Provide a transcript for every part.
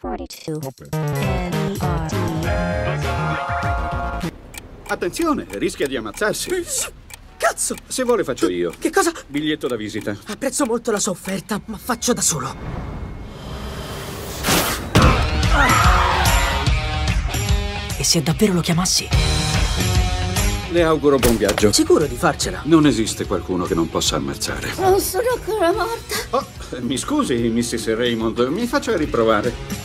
42. Attenzione, rischia di ammazzarsi. Cazzo! Se vuole faccio io. Che cosa? Biglietto da visita. Apprezzo molto la sua offerta, ma faccio da solo. E se davvero lo chiamassi? Le auguro buon viaggio. Sicuro di farcela? Non esiste qualcuno che non possa ammazzare. Non sono ancora morta. Oh, mi scusi, Mrs. Raymond, mi faccia riprovare.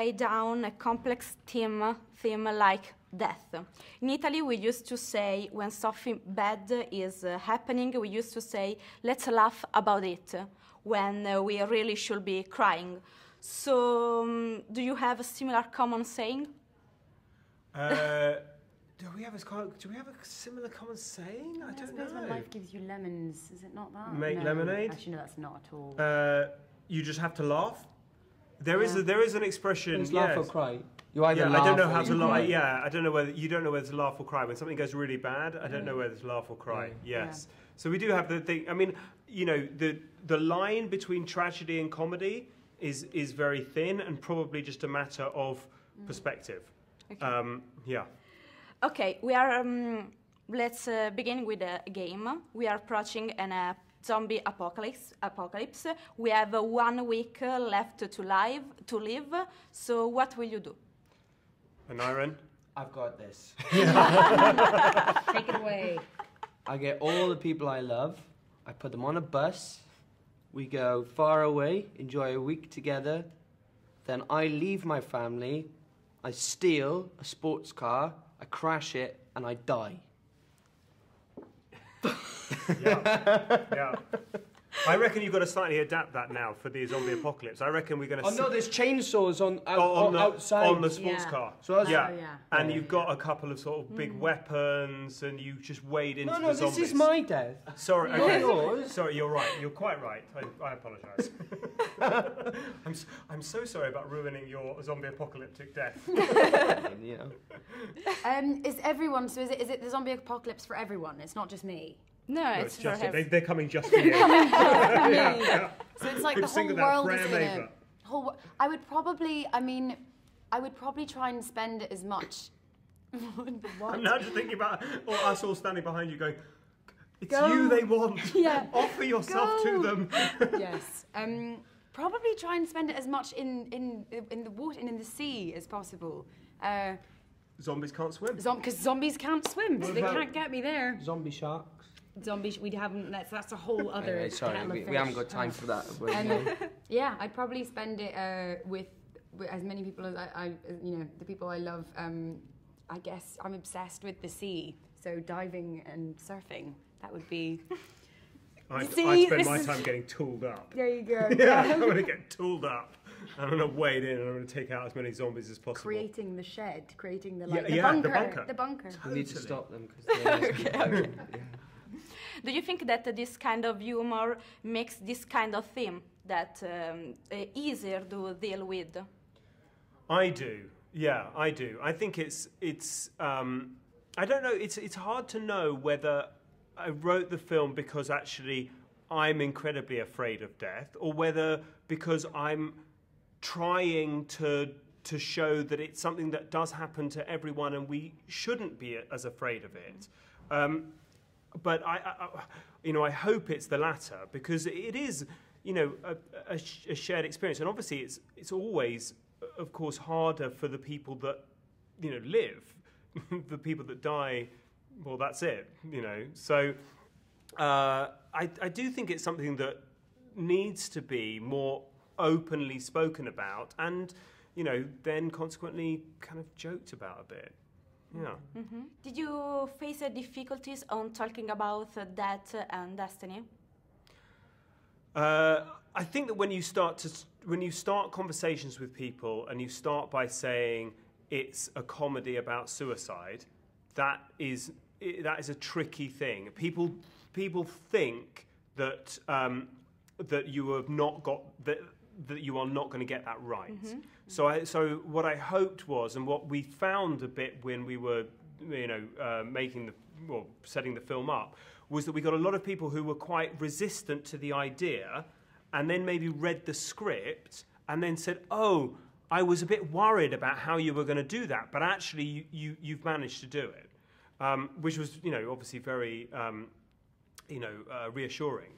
The movie played down a complex theme, theme like death. In Italy, we used to say when something bad is uh, happening, we used to say, let's laugh about it, when uh, we really should be crying. So, um, do you have a similar common saying? Uh, do we have a do we have a similar common saying? I I don't suppose when know. life gives you lemons, is it not that? Make no. lemonade? Actually, no, that's not at all. Uh, you just have to laugh. There is a, there is an expression. It's laugh or cry. You either Yeah, laugh I don't know or how you to laugh. cry. Yeah, I don't know whether you don't know whether to laugh or cry when something goes really bad. I don't know whether to laugh or cry. Yes. So we do have the thing. I mean, you know, the the line between tragedy and comedy is is very thin and probably just a matter of perspective. Um, yeah. Okay, we are. Um, let's uh, begin with a game. We are approaching an uh, zombie apocalypse. Apocalypse. We have uh, one week uh, left to live to live. So, what will you do? Aneurin. I've got this. Take it away. I get all the people I love, I put them on a bus, we go far away, enjoy a week together, then I leave my family, I steal a sports car, I crash it, and I die. Yeah. I reckon you've got to slightly adapt that now for the zombie apocalypse. I reckon we're going to. Oh no, there's chainsaws on, out, Oh, on the, outside. on the sports Yeah. car. So that's- yeah. Oh, yeah. and you've got a couple of sort of big weapons, and you just wade into no, the no, this is my death. Sorry, okay. yours. Sorry, you're right. You're quite right. I, I apologise. I'm, s- I'm so sorry about ruining your zombie apocalyptic death. you know. Um, is everyone? So is it? Is it the zombie apocalypse for everyone? It's not just me. No, No, it's, it's just for they, have- they're coming just for you. So it's like Could the whole world is gonna. Whole. I would probably. I mean, I would probably try and spend as much. I'm now just thinking about all, us all standing behind you going, it's Go. you they want. Yeah. Offer yourself to them. yes. Um, probably try and spend it as much in in in the water and in the sea as possible. Uh, Zombies can't swim. because zombies can't swim, so they can't get me there. Zombie sharks. Zombies, we haven't. That's that's a whole other. Anyway, sorry, we, we haven't got time for that. but, Um, yeah, I'd probably spend it uh, with, with as many people as I, I, you know, the people I love. Um, I guess I'm obsessed with the sea, so diving and surfing. That would be. I, See, I spend my time getting tooled up. There you go. Yeah, I'm going to get tooled up. I'm going to wade in and I'm going to take out as many zombies as possible. Creating the shed, creating the Yeah, like the, yeah, the bunker, bunker. the bunker. we need to stop them because Do you think that this kind of humor makes this kind of theme that um, uh, easier to deal with? I do. Yeah, I do. I think it's it's. Um, I don't know. It's it's hard to know whether I wrote the film because actually I'm incredibly afraid of death, or whether because I'm trying to to show that it's something that does happen to everyone, and we shouldn't be as afraid of it. Um, but I, I, you know, I hope it's the latter because it is, you know, a, a, a shared experience, and obviously it's it's always, of course, harder for the people that, you know, live, the people that die. Well, that's it, you know. So, uh, I I do think it's something that needs to be more openly spoken about, and you know, then consequently kind of joked about a bit. Yeah. Did you face uh, difficulties on talking about uh, death and destiny? Uh, I think that when you start to when you start conversations with people and you start by saying it's a comedy about suicide, that is that is a tricky thing. People people think that um, that you have not got that that you are not going to get that right. So I, so what I hoped was, and what we found a bit when we were you know uh, making the well setting the film up was that we got a lot of people who were quite resistant to the idea and then maybe read the script and then said, "Oh, I was a bit worried about how you were going to do that, but actually you, you you've managed to do it," um, which was you know obviously very um, you know uh, reassuring.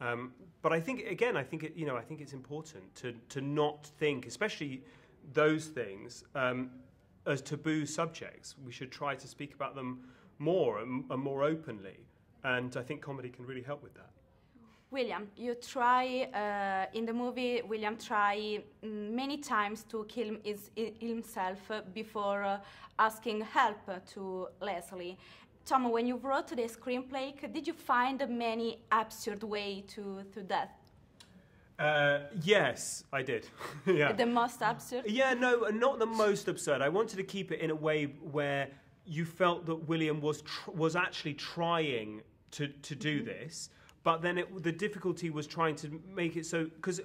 Um, but I think again, I think it, you know I think it's important to to not think, especially those things, um, as taboo subjects. We should try to speak about them more and, and more openly, and I think comedy can really help with that. William, you try uh, in the movie. William try mm, many times to kill his, himself before uh, asking help to Leslie. Tom, when you wrote the screenplay, did you find many absurd way to to death? Uh, yes, I did. yeah. The most absurd? Yeah, no, not the most absurd. I wanted to keep it in a way where you felt that William was tr- was actually trying to to do mm-hmm. this, but then it, the difficulty was trying to make it so because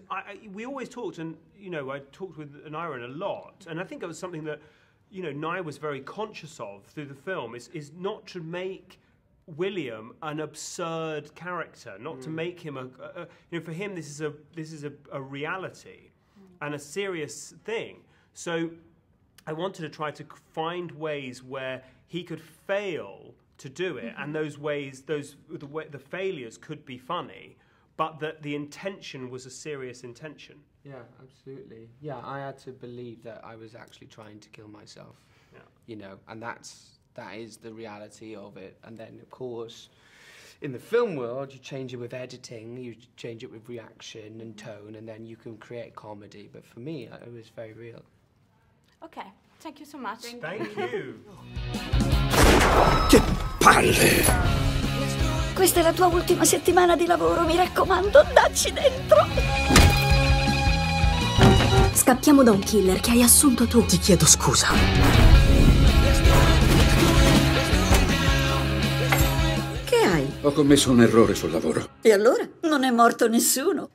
we always talked, and you know, I talked with Aneurin a lot, and I think it was something that you know Nye was very conscious of through the film is is not to make William an absurd character, not mm. to make him a, a, you know for him this is a this is a, a reality mm. and a serious thing. So I wanted to try to find ways where he could fail to do it, mm-hmm. and those ways, those the, way, the failures could be funny, but that the intention was a serious intention. Yeah, absolutely. Yeah, I had to believe that I was actually trying to kill myself. Yeah. You know, and that's that is the reality of it. And then, of course, in the film world, you change it with editing, you change it with reaction and tone, and then you can create comedy. But for me, uh, it was very real. Okay, thank you so much. Thank, thank you. Che palle! Questa è la tua ultima settimana di lavoro, mi raccomando, dacci dentro! Scappiamo da un killer che hai assunto tu. Ti chiedo scusa. Che hai? Ho commesso un errore sul lavoro. E allora? Non è morto nessuno.